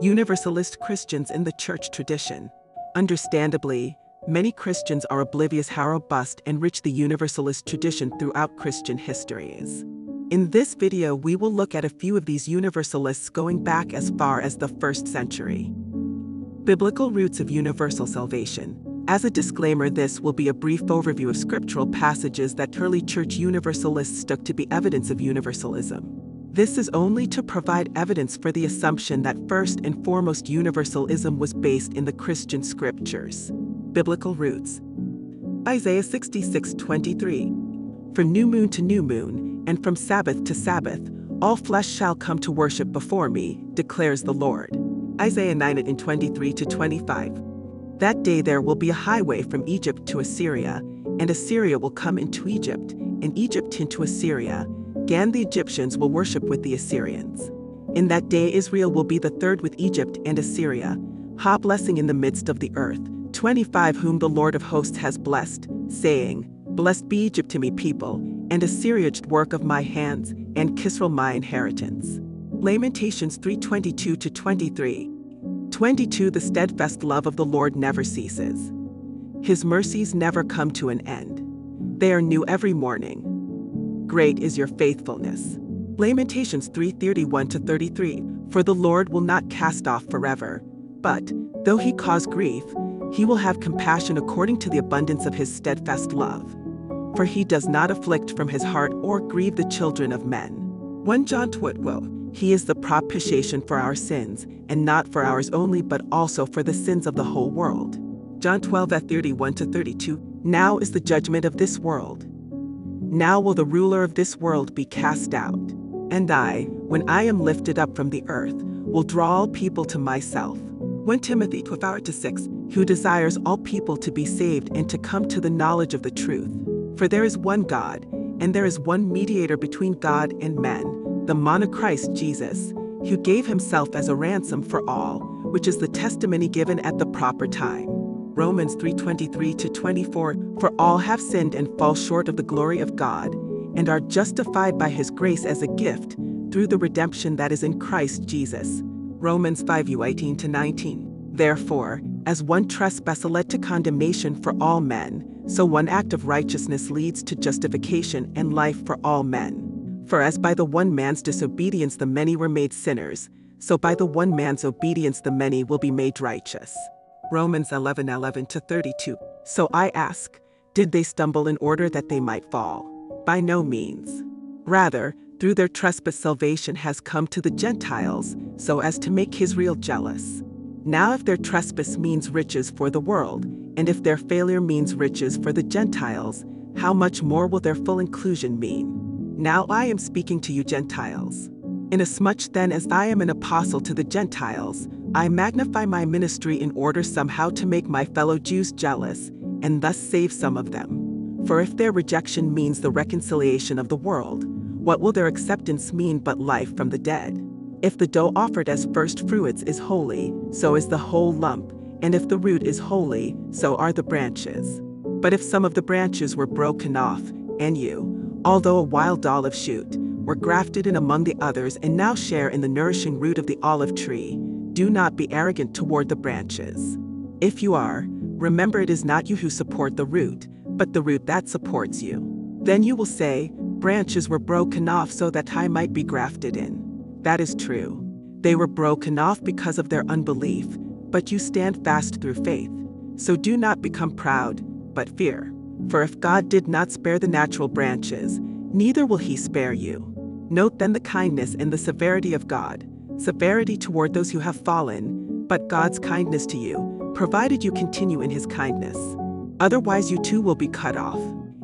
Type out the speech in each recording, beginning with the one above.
Universalist Christians in the church tradition. Understandably, many Christians are oblivious how robust and rich the Universalist tradition throughout Christian history is. In this video we will look at a few of these Universalists going back as far as the first century. Biblical Roots of Universal Salvation as a disclaimer, this will be a brief overview of scriptural passages that early church universalists took to be evidence of universalism. This is only to provide evidence for the assumption that first and foremost universalism was based in the Christian scriptures. Biblical roots. Isaiah 66:23. From new moon to new moon, and from Sabbath to Sabbath, all flesh shall come to worship before me, declares the Lord. Isaiah 9 and 23 to 25. That day there will be a highway from Egypt to Assyria, and Assyria will come into Egypt, and Egypt into Assyria. Gan the Egyptians will worship with the Assyrians. In that day Israel will be the third with Egypt and Assyria, ha blessing in the midst of the earth. 25 Whom the Lord of hosts has blessed, saying, Blessed be Egypt to me people, and Assyria work of my hands, and Israel my inheritance. Lamentations 3:22 to 23. 22 The steadfast love of the Lord never ceases. His mercies never come to an end. They are new every morning. Great is your faithfulness. Lamentations 3:31 to 33 For the Lord will not cast off forever, but though he cause grief, he will have compassion according to the abundance of his steadfast love. For he does not afflict from his heart or grieve the children of men. 1 John Twitwell he is the propitiation for our sins, and not for ours only, but also for the sins of the whole world. John 12 at 31 to 32. Now is the judgment of this world. Now will the ruler of this world be cast out. And I, when I am lifted up from the earth, will draw all people to myself. 1 Timothy 12 to 6. Who desires all people to be saved and to come to the knowledge of the truth. For there is one God, and there is one mediator between God and men the monochrist Jesus, who gave himself as a ransom for all, which is the testimony given at the proper time. Romans 3:23 to 24 For all have sinned and fall short of the glory of God and are justified by his grace as a gift through the redemption that is in Christ Jesus. Romans 5:18 to 19. Therefore, as one trespass led to condemnation for all men, so one act of righteousness leads to justification and life for all men. For as by the one man's disobedience the many were made sinners, so by the one man's obedience the many will be made righteous. Romans 11 11 to 32. So I ask, did they stumble in order that they might fall? By no means. Rather, through their trespass salvation has come to the Gentiles, so as to make Israel jealous. Now, if their trespass means riches for the world, and if their failure means riches for the Gentiles, how much more will their full inclusion mean? Now I am speaking to you Gentiles. Inasmuch then as I am an apostle to the Gentiles, I magnify my ministry in order somehow to make my fellow Jews jealous, and thus save some of them. For if their rejection means the reconciliation of the world, what will their acceptance mean but life from the dead? If the dough offered as first fruits is holy, so is the whole lump, and if the root is holy, so are the branches. But if some of the branches were broken off, and you, although a wild olive shoot, were grafted in among the others and now share in the nourishing root of the olive tree. Do not be arrogant toward the branches. If you are, remember it is not you who support the root, but the root that supports you. Then you will say, Branches were broken off so that I might be grafted in. That is true. They were broken off because of their unbelief, but you stand fast through faith. So do not become proud, but fear. For if God did not spare the natural branches, neither will he spare you. Note then the kindness and the severity of God, severity toward those who have fallen, but God's kindness to you, provided you continue in his kindness. Otherwise, you too will be cut off.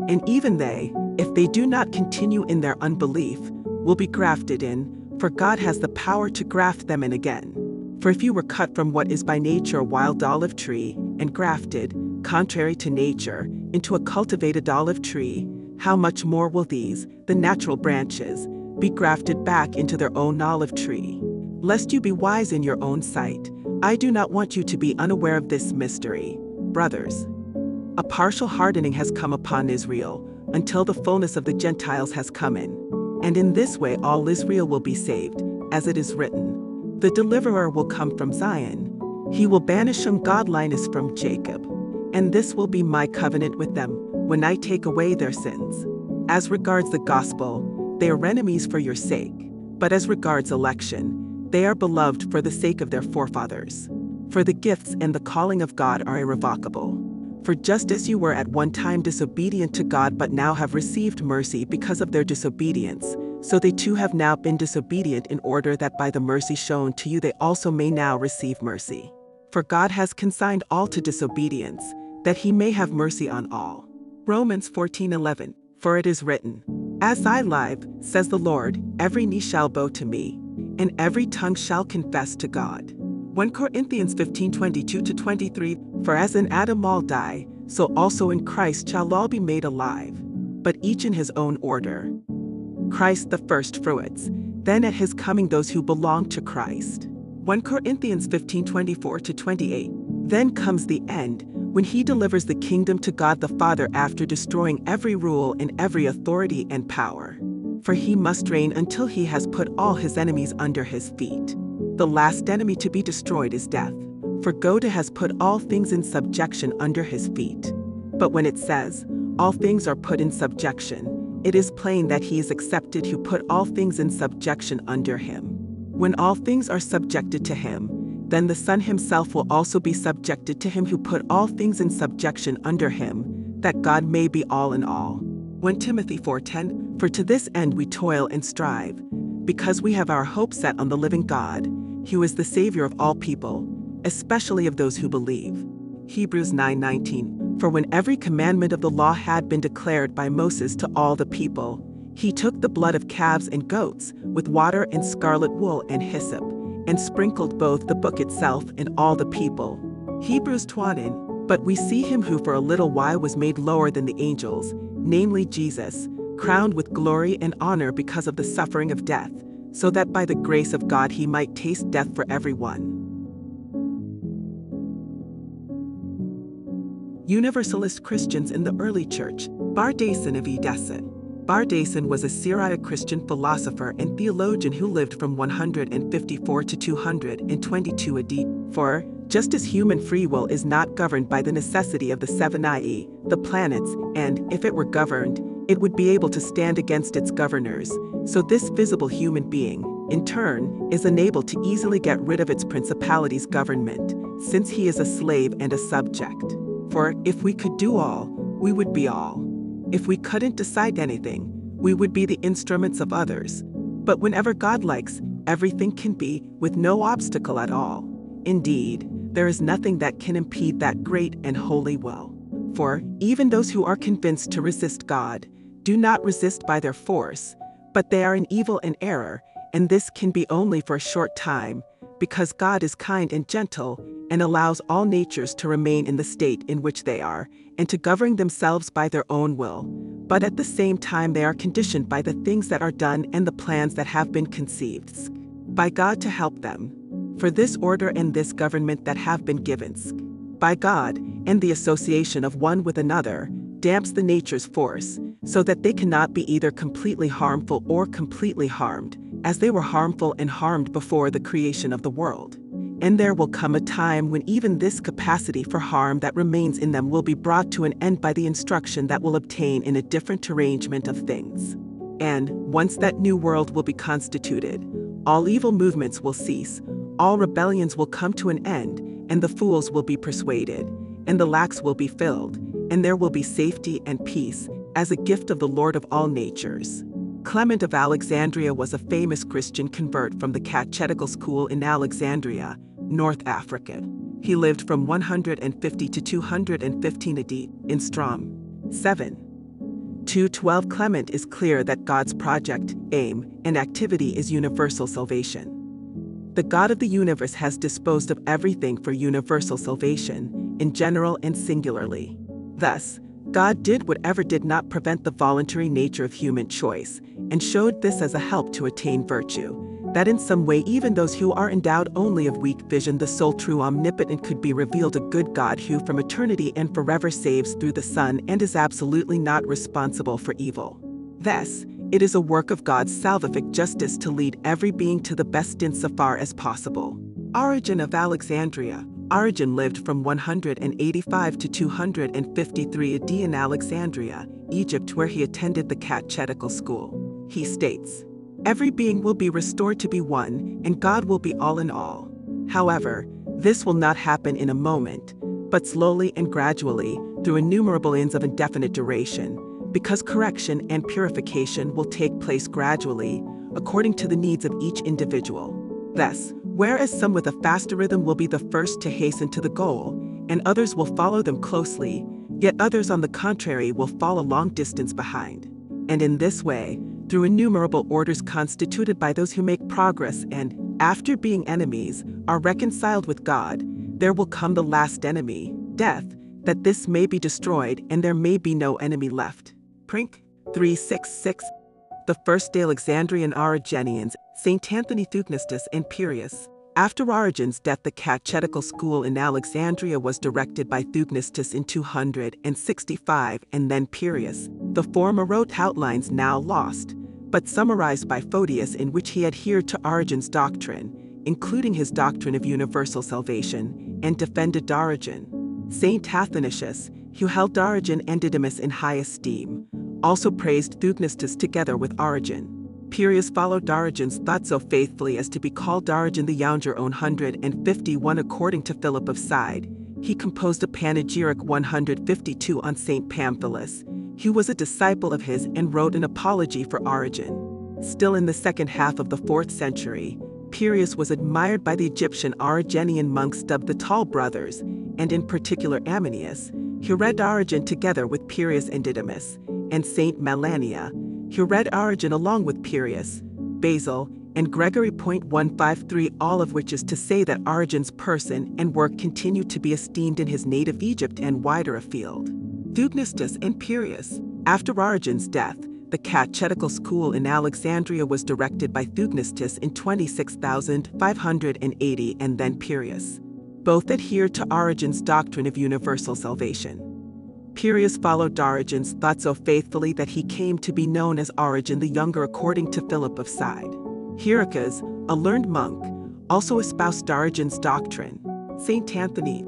And even they, if they do not continue in their unbelief, will be grafted in, for God has the power to graft them in again. For if you were cut from what is by nature a wild olive tree, and grafted, contrary to nature, into a cultivated olive tree, how much more will these, the natural branches, be grafted back into their own olive tree? Lest you be wise in your own sight, I do not want you to be unaware of this mystery, brothers. A partial hardening has come upon Israel, until the fullness of the Gentiles has come in. And in this way all Israel will be saved, as it is written The deliverer will come from Zion. He will banish ungodliness from Jacob. And this will be my covenant with them when I take away their sins. As regards the gospel, they are enemies for your sake. But as regards election, they are beloved for the sake of their forefathers. For the gifts and the calling of God are irrevocable. For just as you were at one time disobedient to God but now have received mercy because of their disobedience, so they too have now been disobedient in order that by the mercy shown to you they also may now receive mercy. For God has consigned all to disobedience, that he may have mercy on all. Romans 14:11 For it is written, As I live, says the Lord, every knee shall bow to me, and every tongue shall confess to God. 1 Corinthians 15:22 to 23 For as in Adam all die, so also in Christ shall all be made alive, but each in his own order. Christ the first fruits, then at his coming those who belong to Christ. 1 Corinthians 15:24 to 28 Then comes the end, when he delivers the kingdom to God the Father after destroying every rule and every authority and power. For he must reign until he has put all his enemies under his feet. The last enemy to be destroyed is death, for God has put all things in subjection under his feet. But when it says, all things are put in subjection, it is plain that he is accepted who put all things in subjection under him. When all things are subjected to him, then the Son himself will also be subjected to him who put all things in subjection under him, that God may be all in all. 1 Timothy 4:10 For to this end we toil and strive, because we have our hope set on the living God, who is the Savior of all people, especially of those who believe. Hebrews 9:19 For when every commandment of the law had been declared by Moses to all the people, he took the blood of calves and goats, with water and scarlet wool and hyssop, and sprinkled both the book itself and all the people. Hebrews 12 But we see him who for a little while was made lower than the angels, namely Jesus, crowned with glory and honor because of the suffering of death so that by the grace of God he might taste death for everyone. Universalist Christians in the early church, Bardaisan of Edessa. Bardaisan was a Syriac Christian philosopher and theologian who lived from 154 to 222 AD. For, just as human free will is not governed by the necessity of the seven i.e., the planets, and, if it were governed, it would be able to stand against its governors, so this visible human being, in turn, is enabled to easily get rid of its principality's government, since he is a slave and a subject. For if we could do all, we would be all. If we couldn't decide anything, we would be the instruments of others. But whenever God likes, everything can be, with no obstacle at all. Indeed, there is nothing that can impede that great and holy will. For even those who are convinced to resist God, do not resist by their force, but they are in evil and error, and this can be only for a short time, because God is kind and gentle, and allows all natures to remain in the state in which they are, and to govern themselves by their own will. But at the same time, they are conditioned by the things that are done and the plans that have been conceived by God to help them. For this order and this government that have been given by God, and the association of one with another, damps the nature's force, so that they cannot be either completely harmful or completely harmed, as they were harmful and harmed before the creation of the world. And there will come a time when even this capacity for harm that remains in them will be brought to an end by the instruction that will obtain in a different arrangement of things. And, once that new world will be constituted, all evil movements will cease, all rebellions will come to an end, and the fools will be persuaded, and the lacks will be filled, and there will be safety and peace, as a gift of the Lord of all natures. Clement of Alexandria was a famous Christian convert from the Catechetical School in Alexandria, North Africa. He lived from 150 to 215 AD in Strom. 7. 212 Clement is clear that God's project, aim, and activity is universal salvation. The God of the universe has disposed of everything for universal salvation, in general and singularly. Thus, God did whatever did not prevent the voluntary nature of human choice, and showed this as a help to attain virtue. That in some way, even those who are endowed only of weak vision, the sole true omnipotent could be revealed a good God who from eternity and forever saves through the Son and is absolutely not responsible for evil. Thus, It is a work of God's salvific justice to lead every being to the best insofar as possible. Origen of Alexandria. Origen lived from 185 to 253 AD in Alexandria, Egypt, where he attended the catechetical school. He states, Every being will be restored to be one, and God will be all in all. However, this will not happen in a moment, but slowly and gradually, through innumerable ends of indefinite duration, because correction and purification will take place gradually, according to the needs of each individual. Thus, whereas some with a faster rhythm will be the first to hasten to the goal, and others will follow them closely, yet others, on the contrary, will fall a long distance behind. And in this way, through innumerable orders constituted by those who make progress and, after being enemies, are reconciled with God, there will come the last enemy, death, that this may be destroyed and there may be no enemy left. Princ. 366. The first Alexandrian Origenians, St. Anthony Theognostus and Pierius. After Origen's death, the catechetical school in Alexandria was directed by Theognostus in 265 and then Pierius. The former wrote outlines now lost, but summarized by Photius in which he adhered to Origen's doctrine, including his doctrine of universal salvation, and defended Origen. Saint Athanasius, who held Origen and Didymus in high esteem, also praised Theognostus together with Origen. Pierius followed Origen's thought so faithfully as to be called Origen the Younger 151 according to Philip of Side. He composed a panegyric 152 on St. Pamphilus, who was a disciple of his and wrote an apology for Origen. Still in the second half of the 4th century, Pierius was admired by the Egyptian Origenian monks dubbed the Tall Brothers, and in particular Ammonius, who read Origen together with Pierius and Didymus, and Saint Melania, who read Origen along with Pierius, Basil, and Gregory. 153, all of which is to say that Origen's person and work continued to be esteemed in his native Egypt and wider afield. Theognostus and Pierius. After Origen's death, the catechetical school in Alexandria was directed by Theognostus in 26,580 and then Pierius. Both adhered to Origen's doctrine of universal salvation. Pierius followed Origen's thought so faithfully that he came to be known as Origen the Younger according to Philip of Side. Hieracas, a learned monk, also espoused Origen's doctrine. Saint Anthony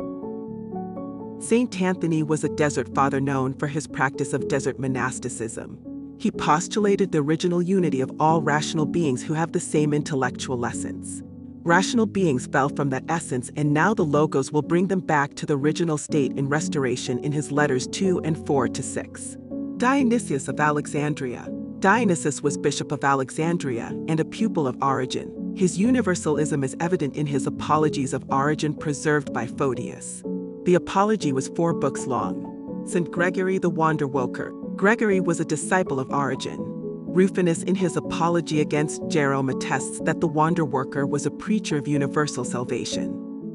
Saint Anthony was a desert father known for his practice of desert monasticism. He postulated the original unity of all rational beings who have the same intellectual essence. Rational beings fell from that essence, and now the Logos will bring them back to the original state in restoration in his letters 2 and 4 to 6. Dionysius of Alexandria. Dionysius was Bishop of Alexandria and a pupil of Origen. His universalism is evident in his Apologies of Origen preserved by Photius. The Apology was four books long. St. Gregory the Wonder Worker. Gregory was a disciple of Origen. Rufinus in his apology against Jerome attests that the wonder worker was a preacher of universal salvation.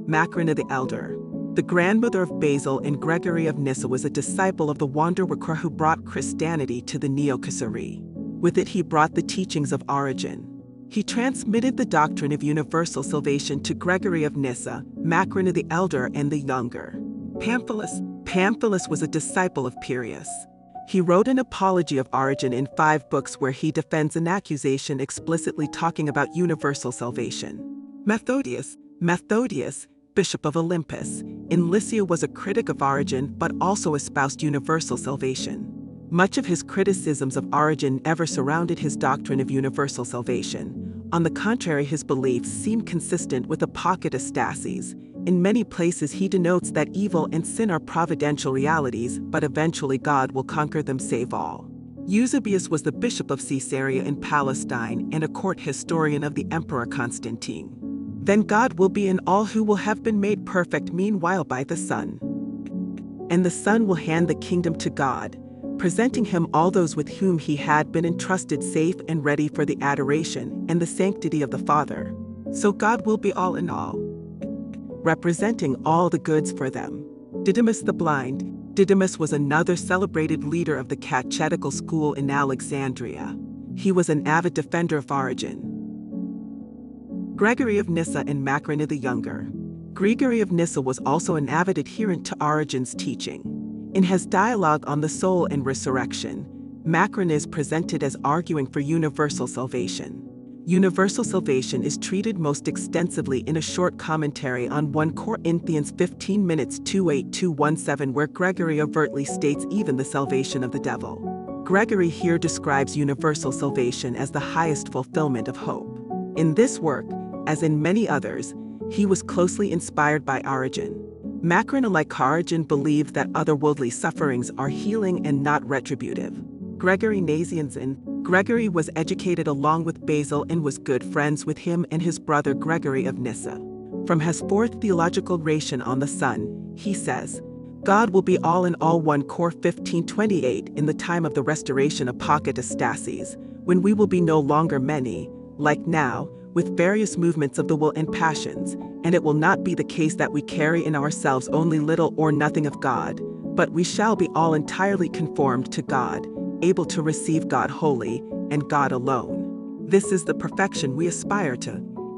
Macrina the Elder, the grandmother of Basil and Gregory of Nyssa was a disciple of the wonder worker who brought Christianity to the Neocaesarea. With it he brought the teachings of Origen. He transmitted the doctrine of universal salvation to Gregory of Nyssa, Macrina the Elder and the Younger. Pamphilus Pamphilus was a disciple of Pierius. He wrote an apology of Origen in five books where he defends an accusation explicitly talking about universal salvation. Methodius, Methodius, Bishop of Olympus, in Lycia was a critic of Origen but also espoused universal salvation. Much of his criticisms of Origen never surrounded his doctrine of universal salvation. On the contrary, his beliefs seem consistent with apokatastasis, in many places, he denotes that evil and sin are providential realities, but eventually God will conquer them, save all. Eusebius was the bishop of Caesarea in Palestine and a court historian of the Emperor Constantine. Then God will be in all who will have been made perfect meanwhile by the Son. And the Son will hand the kingdom to God, presenting him all those with whom he had been entrusted safe and ready for the adoration and the sanctity of the Father. So God will be all in all representing all the goods for them. Didymus the Blind. Didymus was another celebrated leader of the catechetical school in Alexandria. He was an avid defender of Origen. Gregory of Nyssa and Macrina the Younger. Gregory of Nyssa was also an avid adherent to Origen's teaching. In his dialogue on the soul and resurrection, Macrina is presented as arguing for universal salvation. Universal salvation is treated most extensively in a short commentary on 1 Corinthians 15 minutes 28217 where Gregory overtly states even the salvation of the devil. Gregory here describes universal salvation as the highest fulfillment of hope. In this work, as in many others, he was closely inspired by Origen. Macrina, like Origen, believed that otherworldly sufferings are healing and not retributive. Gregory Nazianzen. Gregory was educated along with Basil and was good friends with him and his brother Gregory of Nyssa. From his fourth theological ration on the Son, he says, God will be all in all 1 Cor 1528 in the time of the restoration of apokatastasis, when we will be no longer many, like now, with various movements of the will and passions, and it will not be the case that we carry in ourselves only little or nothing of God, but we shall be all entirely conformed to God, able to receive God wholly, and God alone. This is the perfection we aspire to,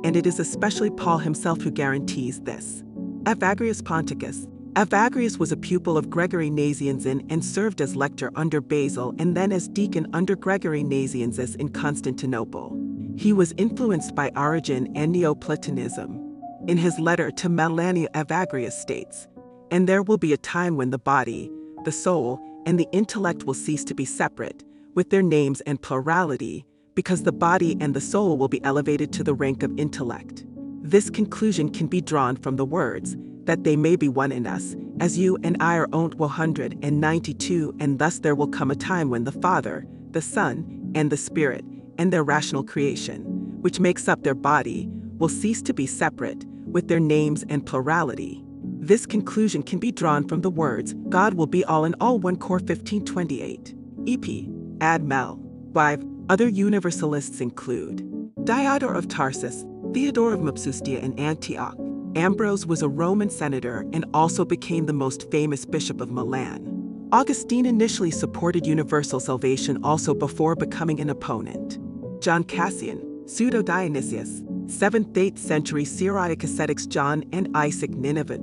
and it is especially Paul himself who guarantees this. Evagrius Ponticus. Evagrius was a pupil of Gregory Nazianzen and served as lector under Basil and then as deacon under Gregory Nazianzus in Constantinople. He was influenced by Origen and Neoplatonism. In his letter to Melania Evagrius states, And there will be a time when the body, the soul, and the intellect will cease to be separate, with their names and plurality, because the body and the soul will be elevated to the rank of intellect. This conclusion can be drawn from the words, that they may be one in us, as you and I are owned 192, and thus there will come a time when the Father, the Son, and the Spirit, and their rational creation, which makes up their body, will cease to be separate, with their names and plurality. This conclusion can be drawn from the words, God will be all in all 1 Cor 1528. EP. Ad Mel. 5. Other Universalists include Diodore of Tarsus, Theodore of Mopsuestia and Antioch. Ambrose was a Roman senator and also became the most famous bishop of Milan. Augustine initially supported universal salvation also before becoming an opponent. John Cassian, Pseudo Dionysius, 7th 8th century Syriac ascetics John and Isaac Nineveh